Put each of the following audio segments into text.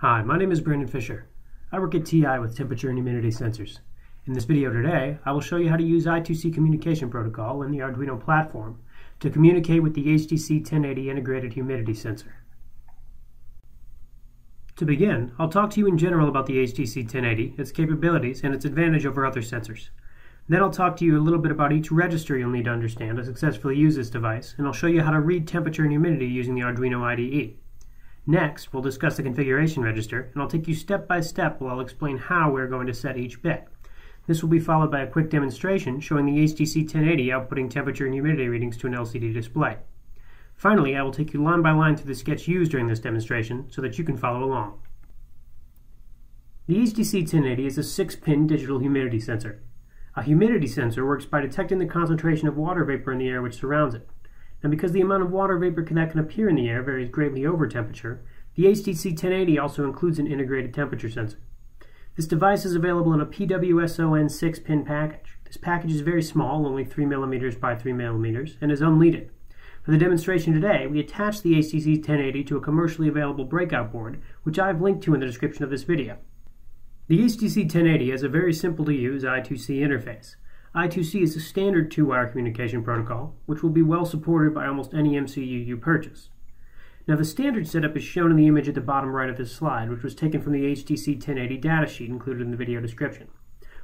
Hi, my name is Brandon Fisher. I work at TI with temperature and humidity sensors. In this video today, I will show you how to use I2C communication protocol in the Arduino platform to communicate with the HDC1080 integrated humidity sensor. To begin, I'll talk to you in general about the HDC1080, its capabilities, and its advantage over other sensors. Then I'll talk to you a little bit about each register you'll need to understand to successfully use this device, and I'll show you how to read temperature and humidity using the Arduino IDE. Next, we'll discuss the configuration register, and I'll take you step by step while I'll explain how we're going to set each bit. This will be followed by a quick demonstration showing the HDC1080 outputting temperature and humidity readings to an LCD display. Finally, I will take you line by line through the sketch used during this demonstration so that you can follow along. The HDC1080 is a 6-pin digital humidity sensor. A humidity sensor works by detecting the concentration of water vapor in the air which surrounds it. And because the amount of water vapor that can appear in the air varies greatly over temperature, the HDC1080 also includes an integrated temperature sensor. This device is available in a PWSON 6-pin package. This package is very small, only 3mm by 3mm, and is unleaded. For the demonstration today, we attach the HDC1080 to a commercially available breakout board, which I have linked to in the description of this video. The HTC 1080 has a very simple to use I2C interface. I2C is a standard two-wire communication protocol, which will be well supported by almost any MCU you purchase. Now the standard setup is shown in the image at the bottom right of this slide, which was taken from the HDC1080 datasheet included in the video description.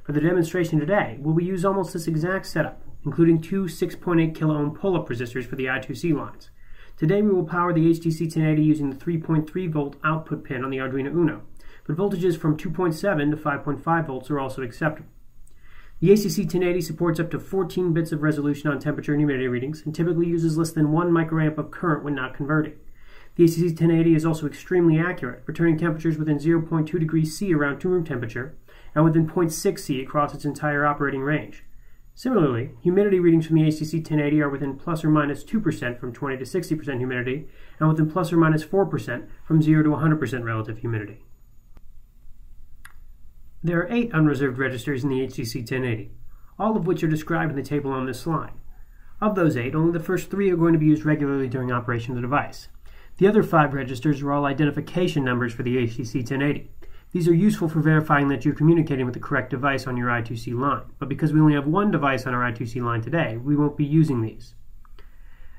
For the demonstration today, we'll use almost this exact setup, including two 6.8 kiloohm pull-up resistors for the I2C lines. Today we will power the HDC1080 using the 3.3 volt output pin on the Arduino Uno, but voltages from 2.7 to 5.5 volts are also acceptable. The HDC1080 supports up to 14 bits of resolution on temperature and humidity readings and typically uses less than 1 microamp of current when not converting. The HDC1080 is also extremely accurate, returning temperatures within 0.2 degrees C around room temperature and within 0.6 C across its entire operating range. Similarly, humidity readings from the HDC1080 are within plus or minus 2% from 20 to 60% humidity and within plus or minus 4% from 0 to 100% relative humidity. There are eight unreserved registers in the HDC1080, all of which are described in the table on this slide. Of those eight, only the first three are going to be used regularly during operation of the device. The other five registers are all identification numbers for the HDC1080. These are useful for verifying that you're communicating with the correct device on your I2C line, but because we only have one device on our I2C line today, we won't be using these.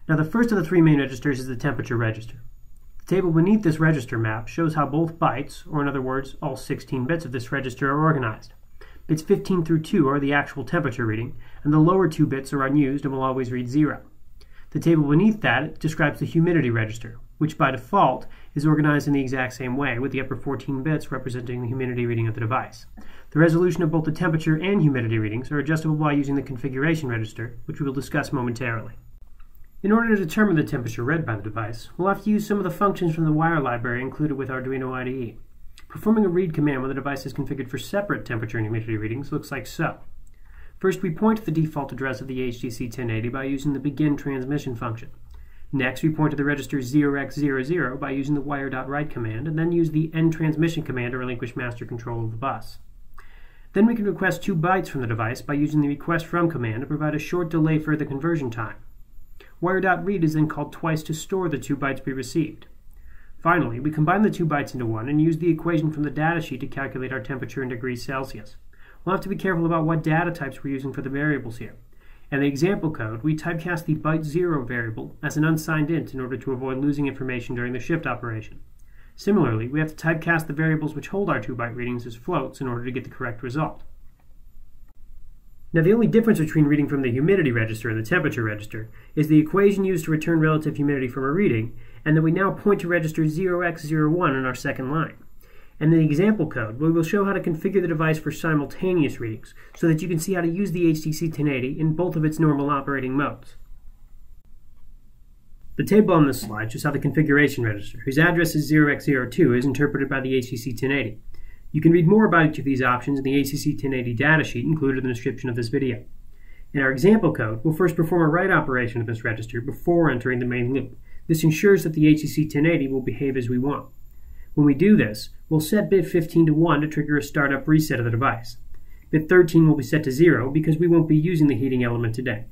Now the first of the three main registers is the temperature register. The table beneath this register map shows how both bytes, or in other words, all 16 bits of this register are organized. Bits 15 through 2 are the actual temperature reading, and the lower two bits are unused and will always read 0. The table beneath that describes the humidity register, which by default is organized in the exact same way, with the upper 14 bits representing the humidity reading of the device. The resolution of both the temperature and humidity readings are adjustable by using the configuration register, which we will discuss momentarily. In order to determine the temperature read by the device, we'll have to use some of the functions from the wire library included with Arduino IDE. Performing a read command when the device is configured for separate temperature and humidity readings looks like so. First, we point to the default address of the HDC1080 by using the begin transmission function. Next, we point to the register 0x00 by using the wire.write command, and then use the end transmission command to relinquish master control of the bus. Then we can request 2 bytes from the device by using the request from command to provide a short delay for the conversion time. Wire.read is then called twice to store the two bytes we received. Finally, we combine the two bytes into one and use the equation from the datasheet to calculate our temperature in degrees Celsius. We'll have to be careful about what data types we're using for the variables here. In the example code, we typecast the byte 0 variable as an unsigned int in order to avoid losing information during the shift operation. Similarly, we have to typecast the variables which hold our 2-byte readings as floats in order to get the correct result. Now the only difference between reading from the humidity register and the temperature register is the equation used to return relative humidity from a reading, and that we now point to register 0x01 in our second line. And in the example code, we will show how to configure the device for simultaneous readings, so that you can see how to use the HDC1080 in both of its normal operating modes. The table on this slide shows how the configuration register, whose address is 0x02, is interpreted by the HDC1080. You can read more about each of these options in the HDC1080 datasheet included in the description of this video. In our example code, we'll first perform a write operation of this register before entering the main loop. This ensures that the HDC1080 will behave as we want. When we do this, we'll set bit 15 to 1 to trigger a startup reset of the device. Bit 13 will be set to 0 because we won't be using the heating element today.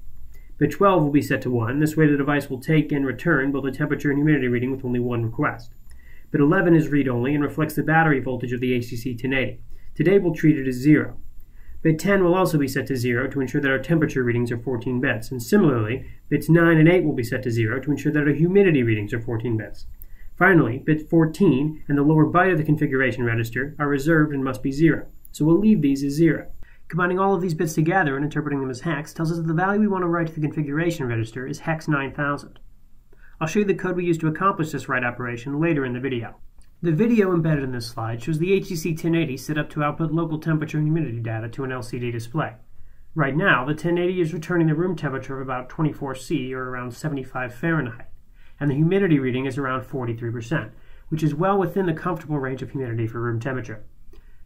Bit 12 will be set to 1. This way the device will take and return both the temperature and humidity reading with only one request. Bit 11 is read-only and reflects the battery voltage of the HDC1080. Today we'll treat it as 0. Bit 10 will also be set to 0 to ensure that our temperature readings are 14 bits, and similarly, bits 9 and 8 will be set to 0 to ensure that our humidity readings are 14 bits. Finally, bit 14 and the lower byte of the configuration register are reserved and must be 0, so we'll leave these as 0. Combining all of these bits together and interpreting them as hex tells us that the value we want to write to the configuration register is hex 9000. I'll show you the code we use to accomplish this write operation later in the video. The video embedded in this slide shows the HDC1080 set up to output local temperature and humidity data to an LCD display. Right now, the 1080 is returning the room temperature of about 24 C or around 75 Fahrenheit, and the humidity reading is around 43%, which is well within the comfortable range of humidity for room temperature.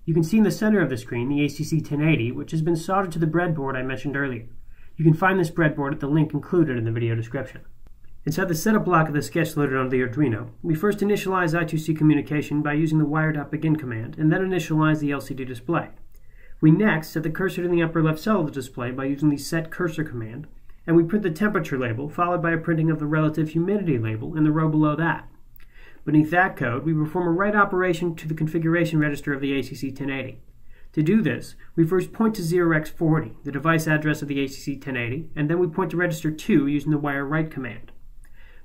You can see in the center of the screen the HDC1080, which has been soldered to the breadboard I mentioned earlier. You can find this breadboard at the link included in the video description. Inside the setup block of the sketch loaded onto the Arduino, we first initialize I2C communication by using the wire.begin command, and then initialize the LCD display. We next set the cursor to the upper left cell of the display by using the set cursor command, and we print the temperature label, followed by a printing of the relative humidity label in the row below that. Beneath that code, we perform a write operation to the configuration register of the HDC1080. To do this, we first point to 0x40, the device address of the HDC1080, and then we point to register 2 using the wire write command.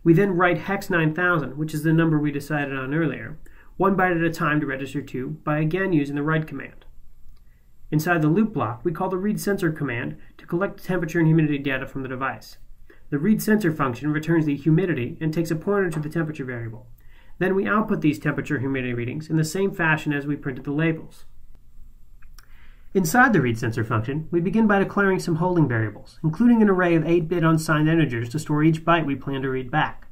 We then write hex 9000, which is the number we decided on earlier, one byte at a time to register to by again using the write command. Inside the loop block, we call the read sensor command to collect temperature and humidity data from the device. The read sensor function returns the humidity and takes a pointer to the temperature variable. Then we output these temperature humidity readings in the same fashion as we printed the labels. Inside the read sensor function, we begin by declaring some holding variables, including an array of 8-bit unsigned integers to store each byte we plan to read back.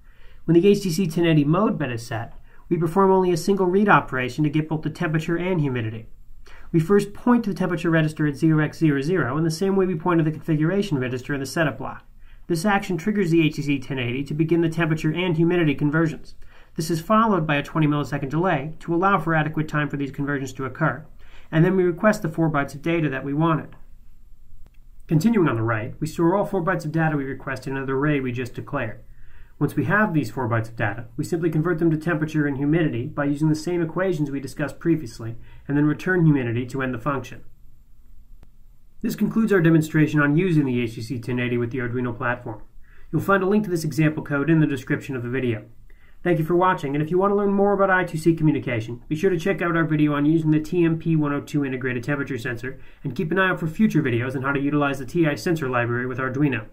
When the HDC1080 mode bit is set, we perform only a single read operation to get both the temperature and humidity. We first point to the temperature register at 0x00 in the same way we point to the configuration register in the setup block. This action triggers the HDC1080 to begin the temperature and humidity conversions. This is followed by a 20 millisecond delay to allow for adequate time for these conversions to occur and then we request the 4 bytes of data that we wanted. Continuing on the right, we store all 4 bytes of data we request in an array we just declared. Once we have these 4 bytes of data, we simply convert them to temperature and humidity by using the same equations we discussed previously, and then return humidity to end the function. This concludes our demonstration on using the HDC1080 with the Arduino platform. You'll find a link to this example code in the description of the video. Thank you for watching, and if you want to learn more about I2C communication, be sure to check out our video on using the TMP102 integrated temperature sensor, and keep an eye out for future videos on how to utilize the TI sensor library with Arduino.